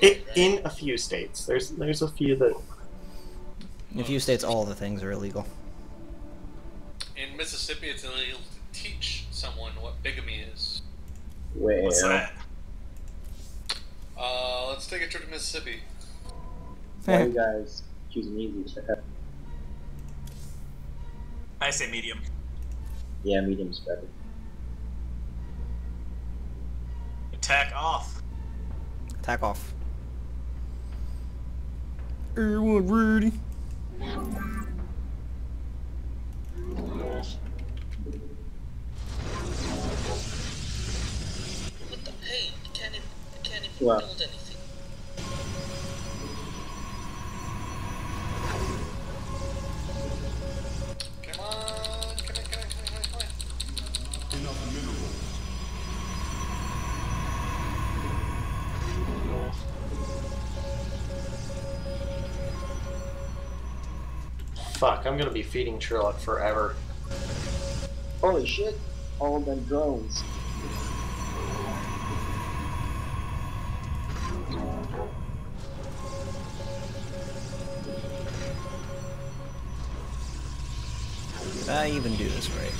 It, in a few states, there's there's a few that In a few states, all the things are illegal. In Mississippi, it's illegal to teach someone what bigamy is. where What's that? Uh, let's take a trip to Mississippi. Why you guys choosing easy? I say medium. yeah, medium's better. Attack off. Attack off. Everyone ready? What? Hey, can't can't Wow. build anything. Come on, come on, come on, fuck, I'm gonna be feeding Trilloc forever. Holy shit! All of them drones. I even do this right?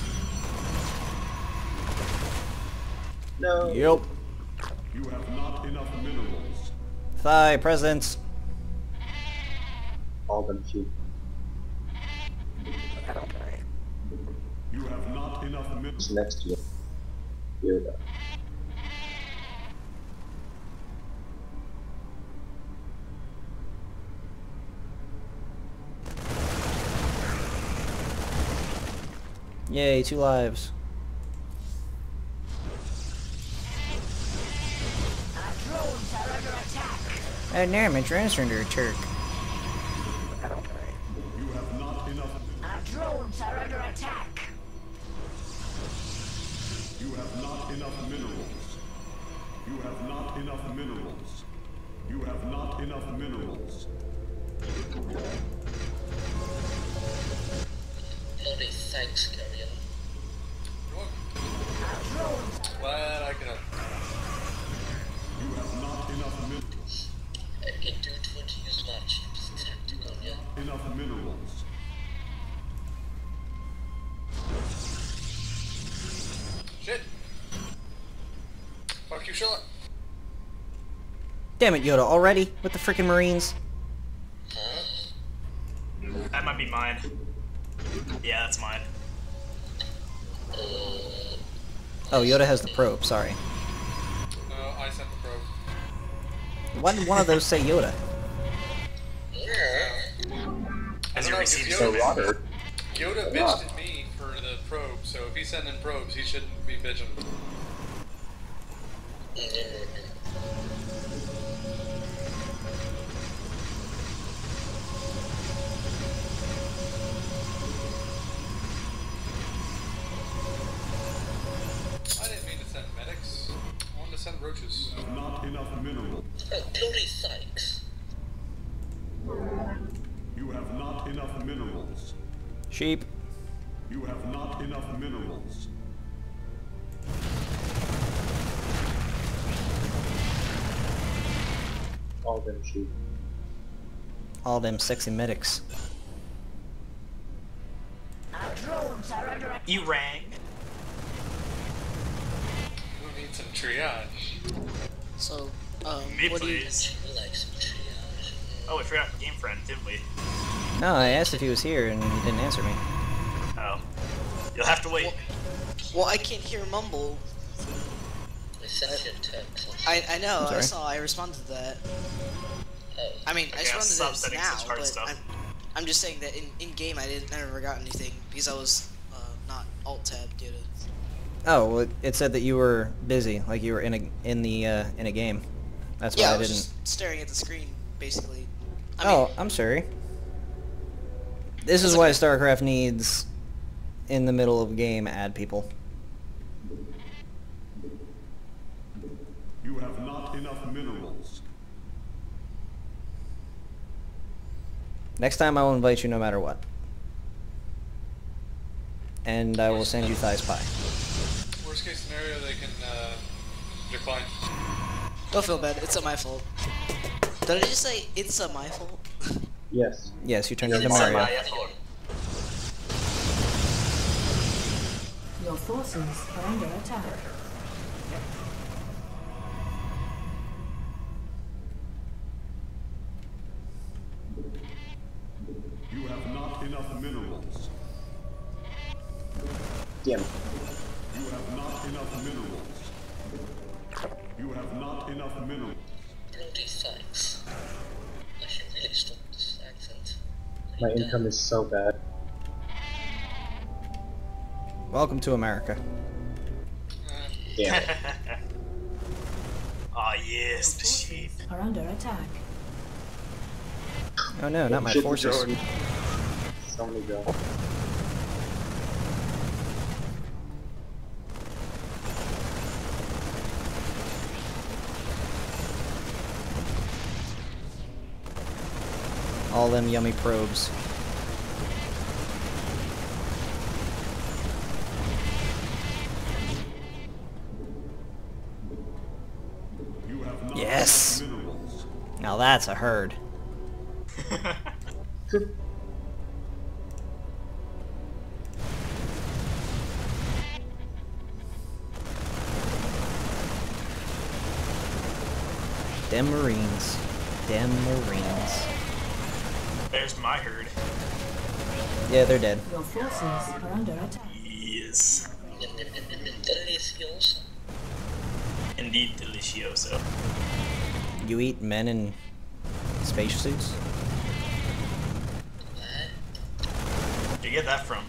No. Yep. You have not enough minerals. Thigh presence. All them shoot. You have not enough It's minerals. next to you. Yoda. Yay, two lives. Our damn it, drones are under attack. You have not enough. Our drones are under attack. Have not enough minerals. You have not enough minerals. You have not enough minerals. Bloody thanks, Carrion. Welcome. I help. You have not enough minerals. I can do 20 as much. It's tactical, yeah. Enough minerals. Fuck you, Sherlock. Damn it, Yoda, already? With the freaking Marines? That might be mine. Yeah, that's mine. Oh, Yoda has the probe, sorry. No, I sent the probe. Why did one of those say Yoda? As I you don't know, receive if So Yoda, Robert. Yoda bitched at me for the probe, so if he's sending probes, he shouldn't be bitching. Sheep. You have not enough minerals. All them shoot. All them sexy medics. Our drones are under attack. You rang. Who needs some triage? So, um, Me, what do you please. you like some triage? Oh, we forgot the Game Friend, didn't we? No, I asked if he was here and he didn't answer me. Oh. You'll have to wait. Well, I can't hear mumble. I sent you text. I I know. I saw. I responded to that. I mean, I Okay, I'll responded stop to setting now, hard but stuff. I'm, I'm just saying that in, in game I didn't I never got anything because I was uh, not alt tab due to. Oh, well, it- it said that you were busy, like you were in a in the uh, in a game. That's why Yeah, I I was didn't. just staring at the screen basically. I oh, mean, I'm sorry. This is why StarCraft needs, in the middle of game, add people. You have not enough minerals. Next time I will invite you no matter what. And I will send you thighs pie. Worst case scenario, they can uh, decline. Don't feel bad. It's not my fault. Did I just say it's not my fault? Yes. Yes, you turned into Mario. my fault. Your forces are under attack. Enough minerals. Damn. You have not enough minerals. You have not enough minerals. Bloody thanks. I should really stop this accent. My income is so bad. Welcome to America. Damn it. Ah yes, the sheep. Are under attack. Oh no, not my Shit, forces. Jordan. So many go. All them yummy probes. You have Yes. Now that's a herd. Dem Marines. Dem Marines. There's my herd. Yeah, they're dead. Your forces are under attack. Yes. Delicious. Indeed delicioso. You eat men in spacesuits? Where'd you get that from?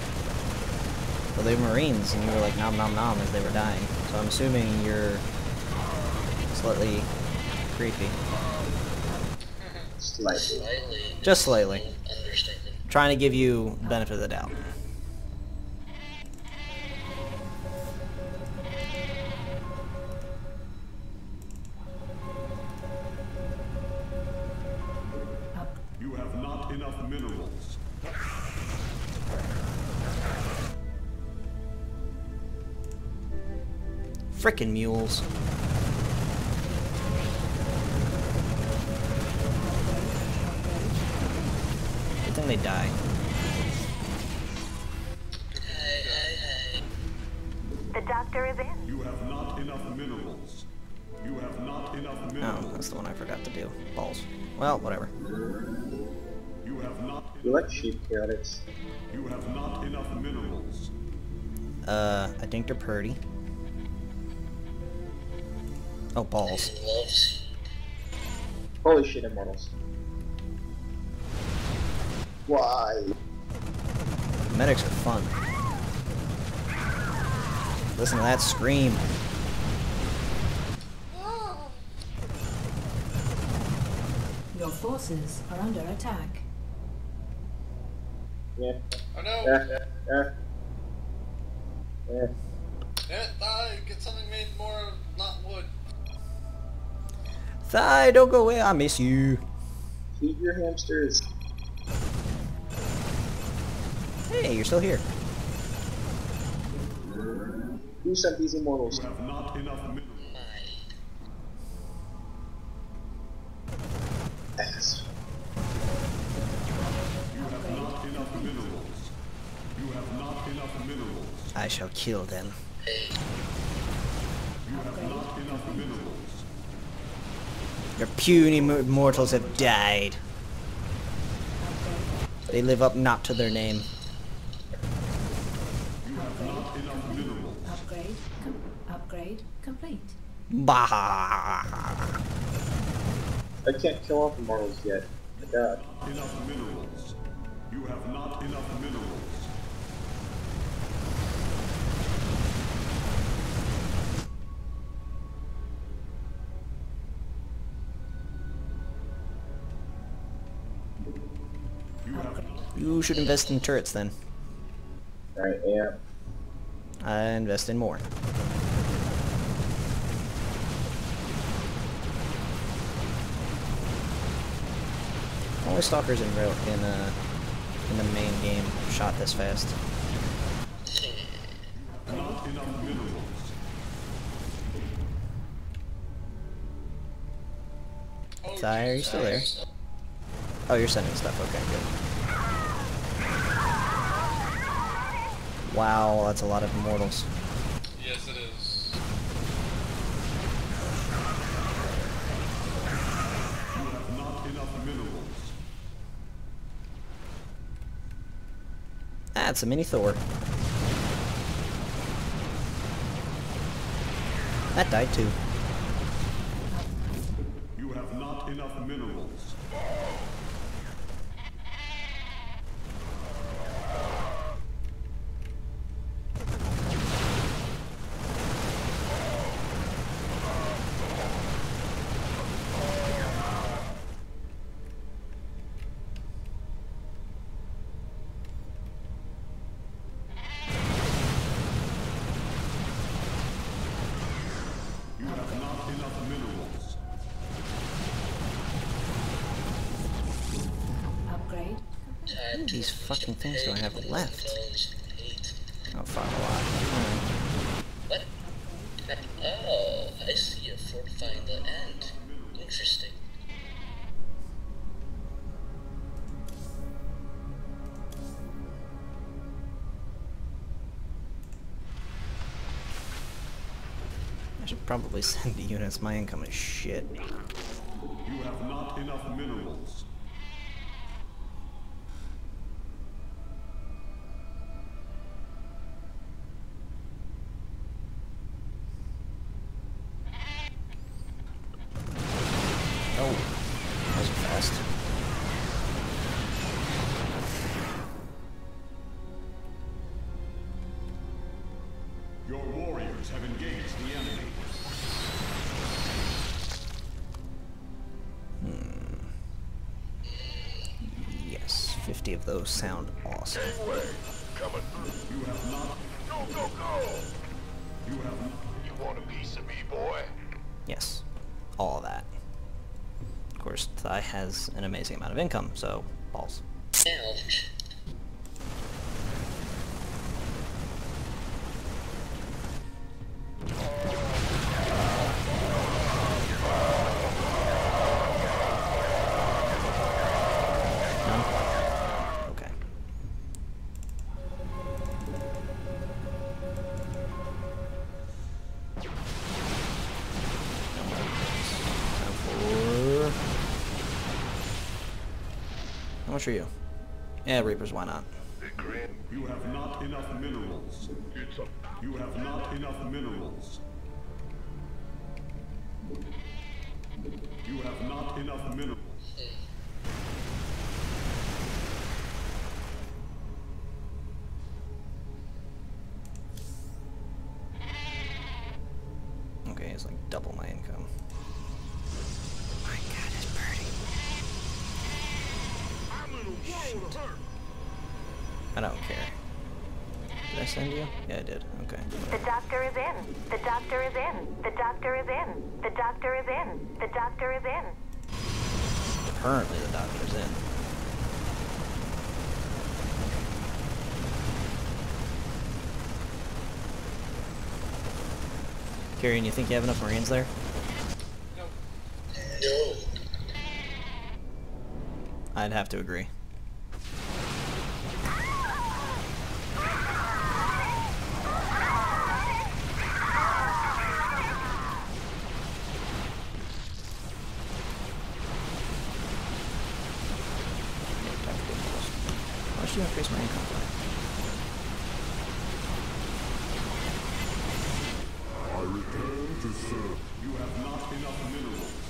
Well, they were Marines, and you were like nom nom nom as they were dying. So I'm assuming you're slightly creepy. Slightly. Slightly. Just slightly. Understatement. Trying to give you benefit of the doubt. You have not enough minerals. Frickin' mules. Good thing they die. Hey, hey, hey. The doctor is in. You have not enough minerals. You have not enough minerals. Oh, that's the one I forgot to do. Balls. Well, whatever. You have not. You like sheep Chaotix. You have not enough minerals. Uh, I think they're purdy. Oh, balls. Holy shit, immortals. Why? Medics are fun. Listen to that scream. Your forces are under attack. Yeah. Oh no! Yeah. Yeah. Yeah. Eh, die! Get something made more of not wood. Thy, don't go away. I miss you. Feed your hamsters. Hey, you're still here. Who sent these immortals? You have not enough minerals. my You have not enough minerals. You have not enough minerals. I shall kill them. You have not enough minerals. Your puny mortals have died. They live up not to their name. You have not enough minerals. Upgrade. Com- upgrade complete. Bah. I can't kill off the immortals yet. My god. Enough minerals. You have not enough minerals. You have You should invest in turrets then. I am. I invest in more. Stalkers in real in uh in the main game shot this fast. Thy, are you still there? Oh, you're sending stuff. Okay, good. Wow, that's a lot of immortals. Yes, it is. You have not enough minerals. It's a mini Thor. That died too. You have not enough minerals. You have not enough minerals. Upgrade. Time How many of these fucking things do I have left? those paid. Oh, fuck a lot. What? Oh, I see. You're fortifying the end. Interesting. I should probably send the units. My income is shit. You have not enough minerals. Your warriors have engaged the enemy. Hmm. Yes, 50 of those sound awesome. You have not. Go, go, go! You have not. You want a piece of me, boy? Yes, all of that. Of course, Thy has an amazing amount of income, so balls. Yeah, Reapers, why not? You have not enough minerals. You have not enough minerals. You have not enough minerals. Send you? Yeah, I did. Okay. The doctor is in. The doctor is in. The doctor is in. The doctor is in. The doctor is in. Apparently the doctor's in. Kirean, you think you have enough Marines there? No. I'd have to agree. Why should you increase my income by? I return to serve. You have not enough minerals.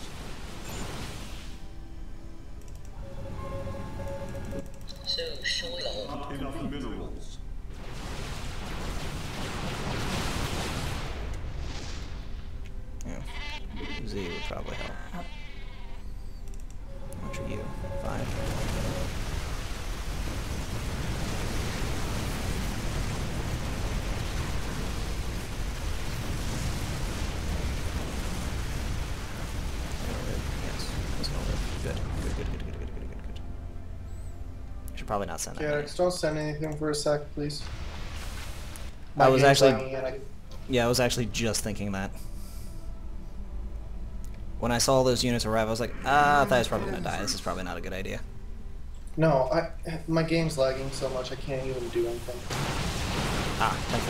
Should probably not send that. Garrix, don't send anything for a sec, please. I was actually- I- Yeah, I was actually just thinking that. When I saw those units arrive, I was like, ah, I thought I was probably gonna die. This is probably not a good idea. No, I my game's lagging so much I can't even do anything. Ah, 10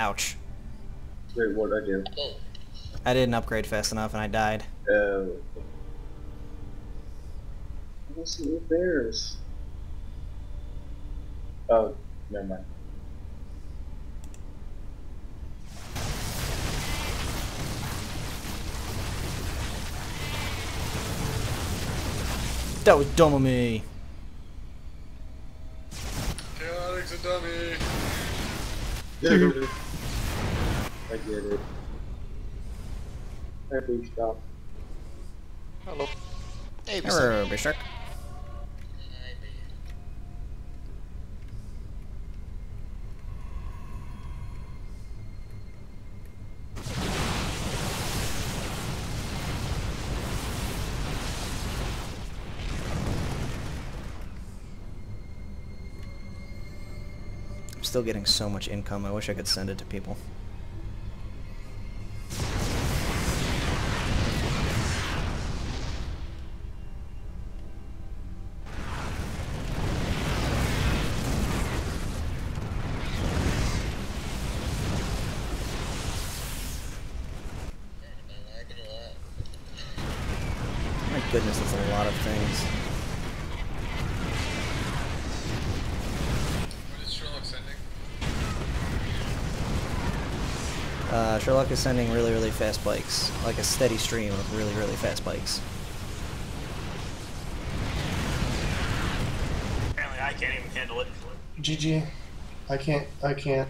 Ouch. Wait, what I do? Oh, I didn't upgrade fast enough and I died. Uh, I don't see any bears. Oh, never mind. That was dumb of me. Chaotix's a dummy. I get it. I do stop. Hello. Hey, Berserk. Hello, Berserk. hi, man. I'm still getting so much income. I wish I could send it to people. Uh, Sherlock is sending really, really fast bikes. Like a steady stream of really, really fast bikes. Apparently, I can't even handle it. GG. I can't. I can't.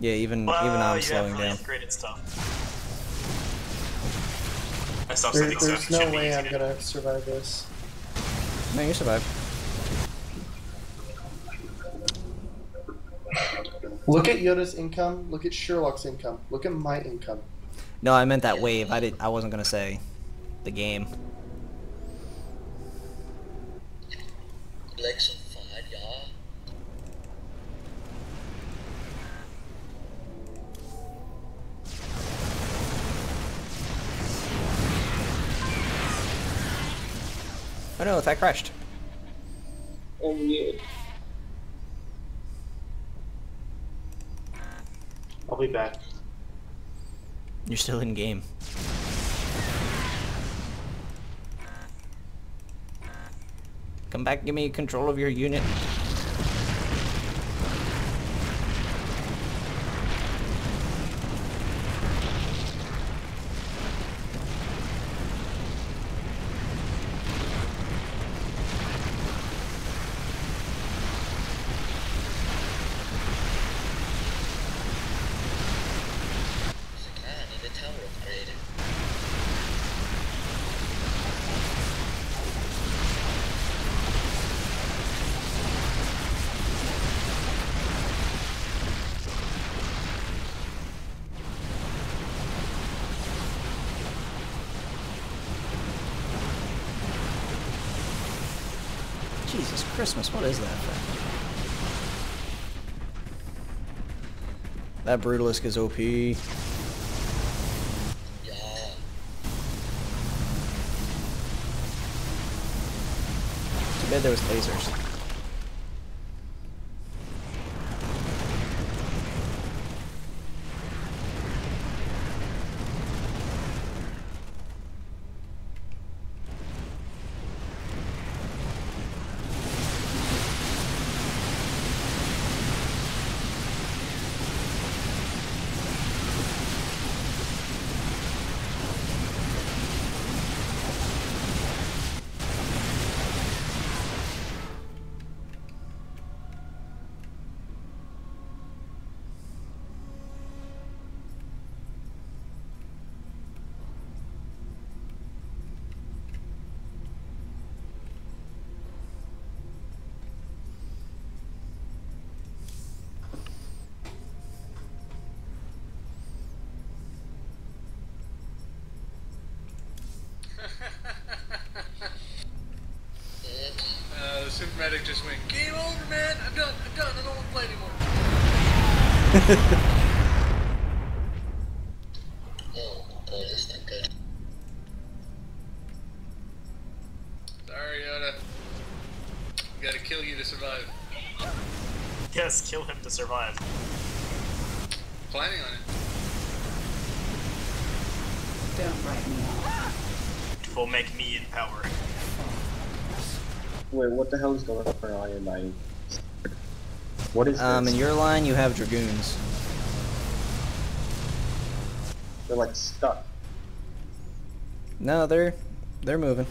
Yeah, even Well, even I'm you slowing really down. upgraded stuff. I stopped There, sending there's It no way I'm to- gonna survive this. No, you survive. Look at Yoda's income. Look at Sherlock's income. Look at my income. No, I meant that wave. I did. I wasn't gonna say the game. Like Oh no, that crashed. Oh yeah. I'll be back. You're still in game. Come back, give me control of your unit. Christmas, what is that thing? That Brutalisk is OP. Yeah. Too bad there was lasers. Uh, medic just went, game over, man. I'm done. I'm done. I don't want to play anymore. Oh, boy, that's not good. Sorry, Yoda. We gotta kill you to survive. Yes, kill him to survive. Planning on it. Don't write me off. It will make me in power. Wait, what the hell is going on in my? What is Um, this? in your line, you have dragoons. They're like stuck. No, they're they're moving.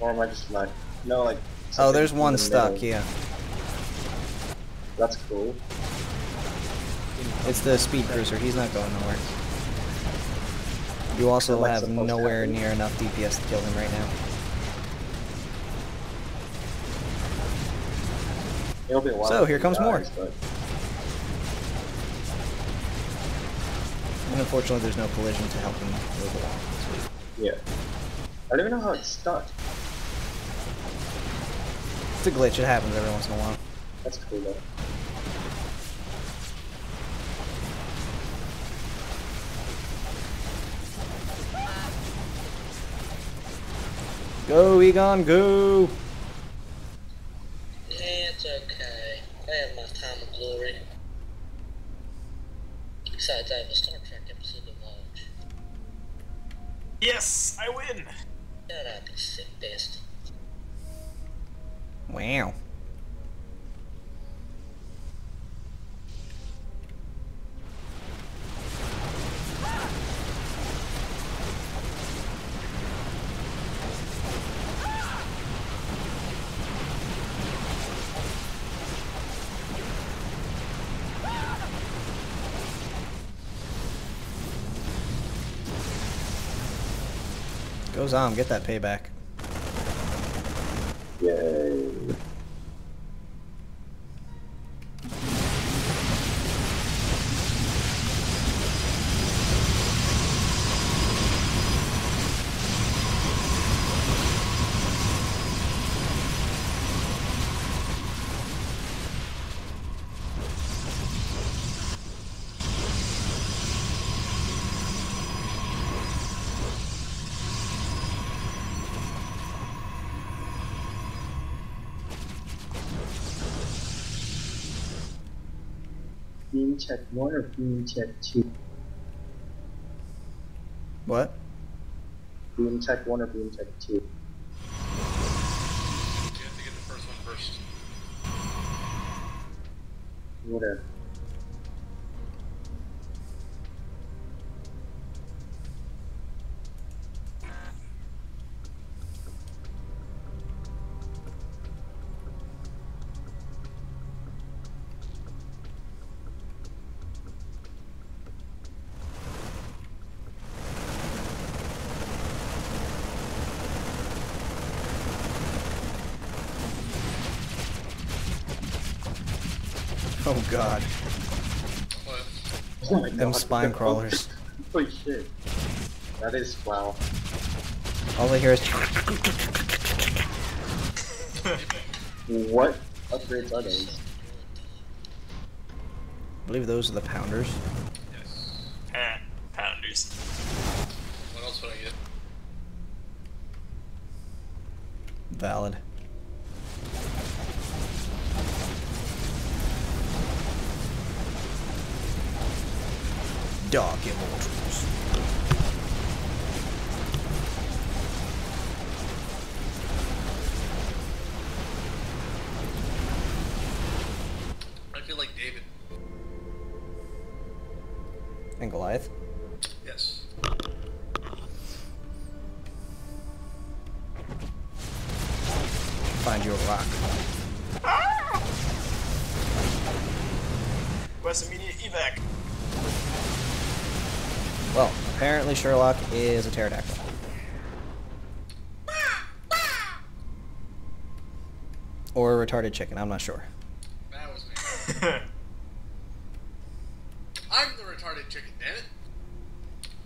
Or am I just like? No, like. Oh, there's one the stuck. middle. Yeah, That's cool. it's the speed cruiser. He's not going nowhere. You also have nowhere near enough DPS to kill him right now. It'll be a while. So, here he comes more. But And unfortunately, there's no collision to help him move along. yeah. I don't even know how it's stuck. It's a glitch. It happens every once in a while. That's cool though. Go, Egon, go! It's okay. I had my time of glory. Besides, I uh, have a Star Trek episode to watch. Yes, I win. Shut up, you sick bastard. Wow. Goes on, get that payback. Yay. Beam check one or beam check two? What? Beam check one or beam check two? You have to get the first one first. Whatever. Oh god. What? Oh Them god. spine crawlers. Holy shit. That is wow. All I hear is What upgrades are those? I believe those are the pounders. Yes. Eh, pounders. What else would I get? Valid. And Goliath. Yes. Find you a rock. West immediate evac. Well, apparently Sherlock is a pterodactyl. Or a retarded chicken, I'm not sure.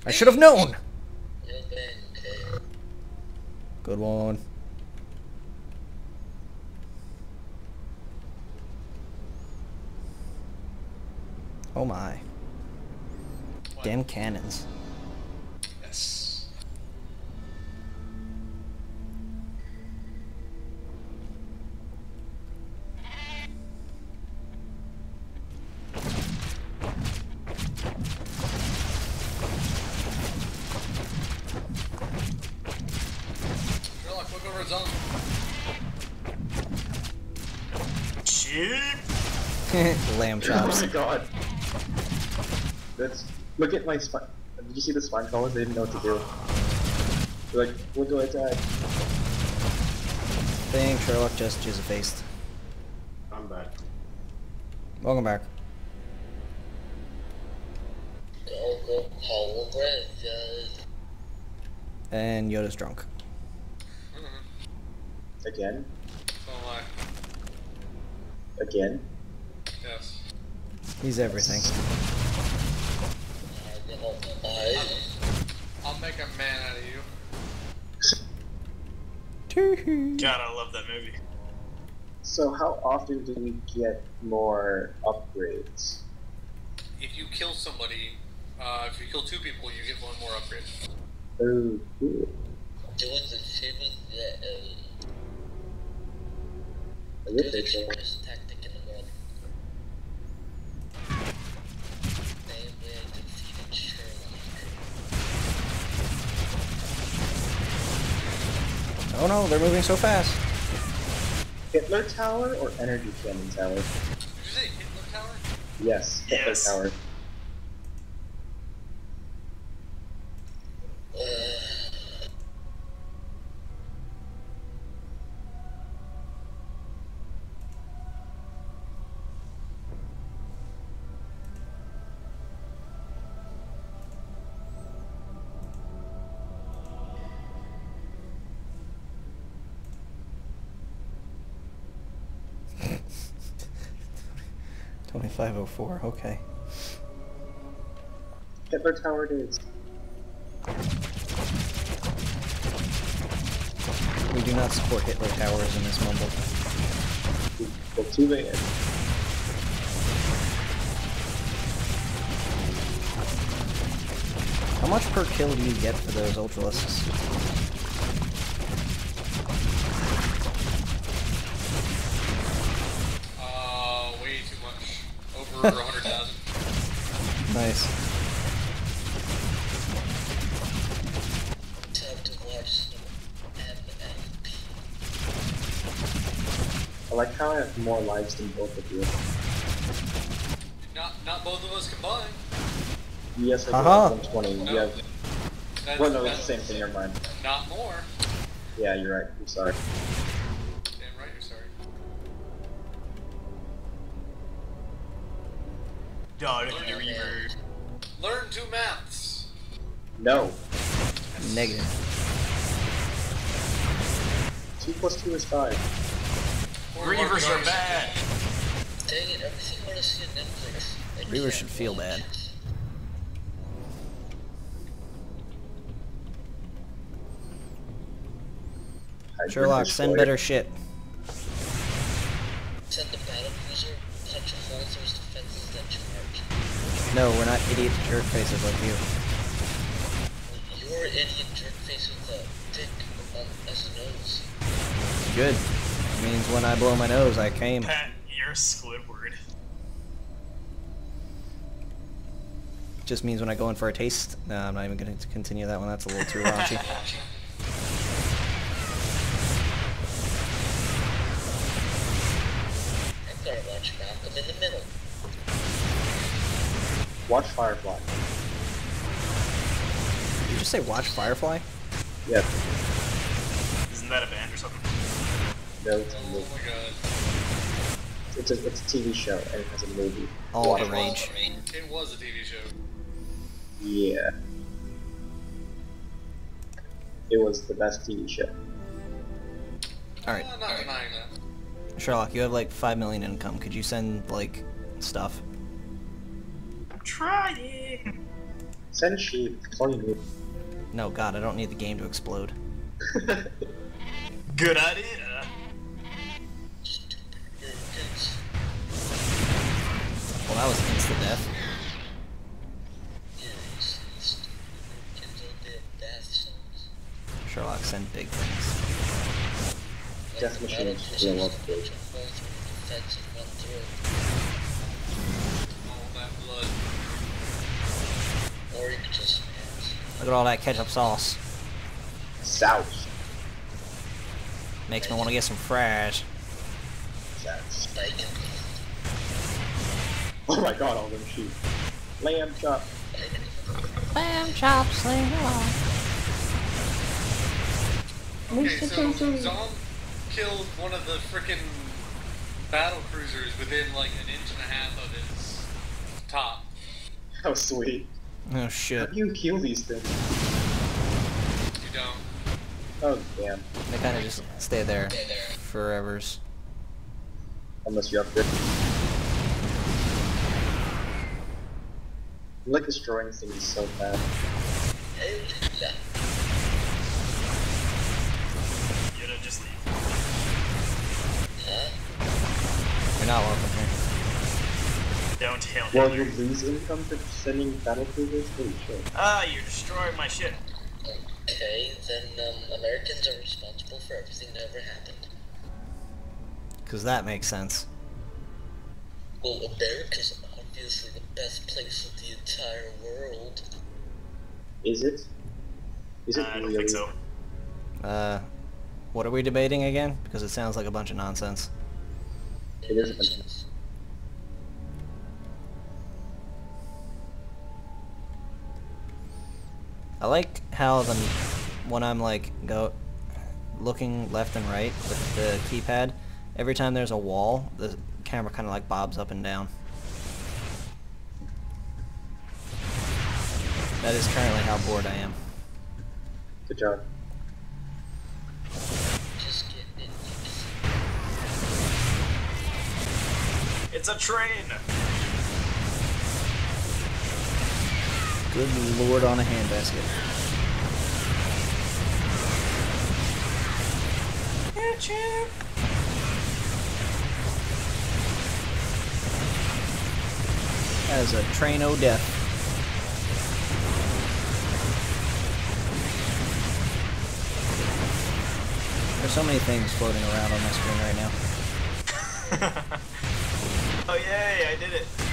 I should have known! Good one. Oh my. Damn cannons. Sherlock, look over his own. Cheap. Lamb Oh my god. That's look at my spine. Did you see the spine crawlers? They didn't know what to do. They're like, what do I attack? Think Sherlock just jizz faced. I'm back. Welcome back. Go, go, Hall. And Yoda's drunk. Again? So am I. Again? Yes. He's everything. I don't know. I'll make a man out of you. God, I love that movie. So how often do we get more upgrades? If you kill somebody, uh, if you kill two people, you get one more upgrade. Oh, cool. Doing the famous, uh, I do wish the they showed. tactic in the world. Same way I defeated Sherlock. Oh no, they're moving so fast. Hitler Tower or Energy Cannon Tower? Did you say Hitler Tower? Yes, Hitler Yes. Tower. Twenty-five oh four. Okay. Hitler Tower it is. We do not support Hitler towers in this mumble. Well, too bad. How much per kill do you get for those ultralisks? Over hundred thousand. Nice. Time to watch some MLP. I like how I have more lives than both of you. Not, not both of us combined. Yes, I do Haha. have 120. No. You have... Well, no, it's the same thing. Never mind. Not more. Yeah, you're right. I'm sorry. No. Negative. 2 plus 2 is 5. Reavers are bad. Dang it, everything I want to see on Netflix. I Reavers should feel bad. Sherlock, send better shit. Send the battle cruiser, punch a hole through his defenses, then charge. No, we're not idiot jerk faces like you. You're an idiot jerk face with a dick on, as a nose. Good. means when I blow my nose, I came. Pat, you're Squidward. Just means when I go in for a taste. No, I'm not even going to continue that one. That's a little too raunchy. I'm gonna watch Malcolm in the Middle. Watch Firefly. Did you just say watch Firefly? Yeah. Isn't that a band or something? No, it's a Oh my god. It's a, it's a TV show and it has a movie. All the it. rage. It was a TV show. Yeah. It was the best TV show. Alright, Uh, not denying that. Sherlock, you have like 5 million income. Could you send, like, stuff? I'm trying. Send sheep. That's all you need. No, God, I don't need the game to explode. Good idea. Well, that was instant death. Sherlock sent big things. Death machine. All blood. Or you could just Look at all that ketchup sauce. South. Makes me want to get some fries. South. bacon. Oh my god, all them sheep. Lamb chop. Lamb chop, chops, lamb Okay, so Zom killed one of the frickin' battle cruisers within like an inch and a half of its top. How sweet. Oh shit. How do you kill these things? You don't. Oh damn. They kind of just stay there Stay there. forevers. Unless you upgrade. I like destroying things so fast. Yeah. Yoda, just leave. You're not welcome here. Don't hail Well, you lose income for sending battle cruisers? Holy shit. Ah, you're destroying my ship. Okay, then um, Americans are responsible for everything that ever happened. Because that makes sense. Well, America's obviously the best place in the entire world. Is it? Is it Uh, I don't think so. Uh, what are we debating again? Because it sounds like a bunch of nonsense. It is I like how the when I'm like go looking left and right with the keypad, every time there's a wall, the camera kind of like bobs up and down. That is currently how bored I am. Good job. Just get it. It's a train! Good lord on a handbasket. As a train o' death. There's so many things floating around on my screen right now. oh yay, I did it.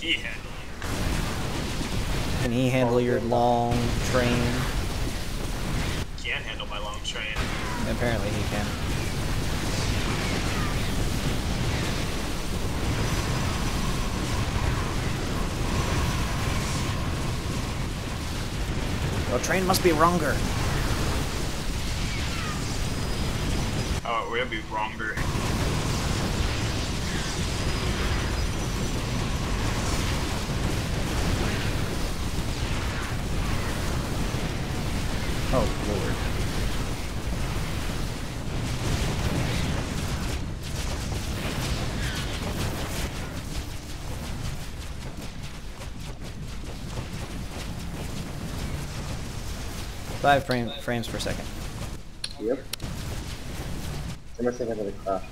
He handle it? Can he handle your long train? Can't handle my long train. Apparently he can. Your train must be longer. Oh, we'll be wronger. Five frame, frames per second. Yep. Crash soon. Ah,